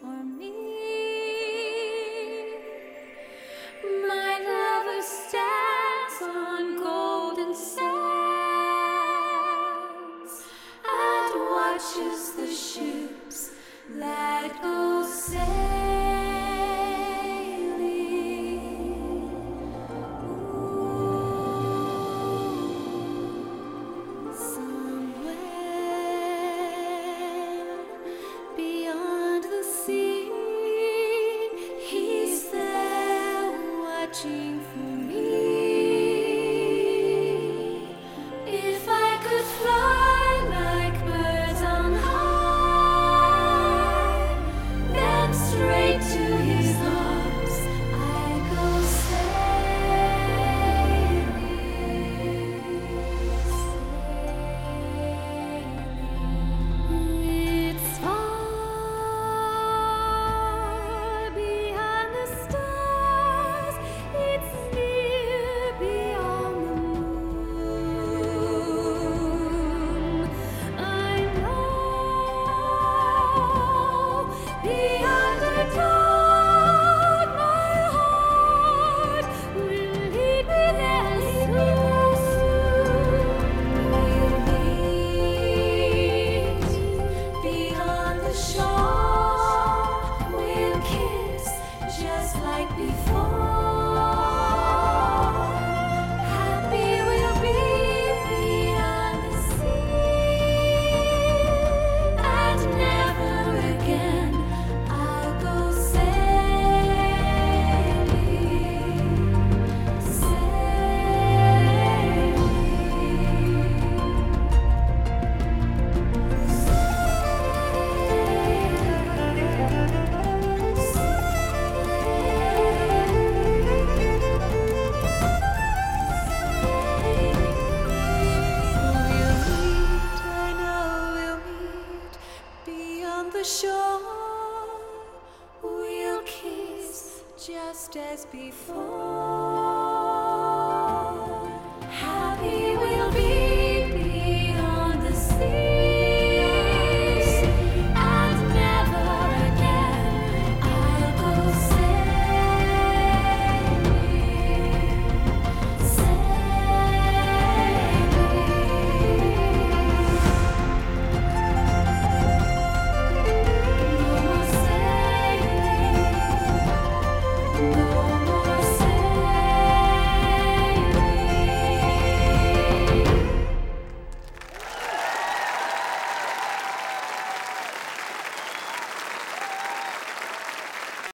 for me. My lover stands on golden sands and watches the ship. Searching for me. If I could fly just as before.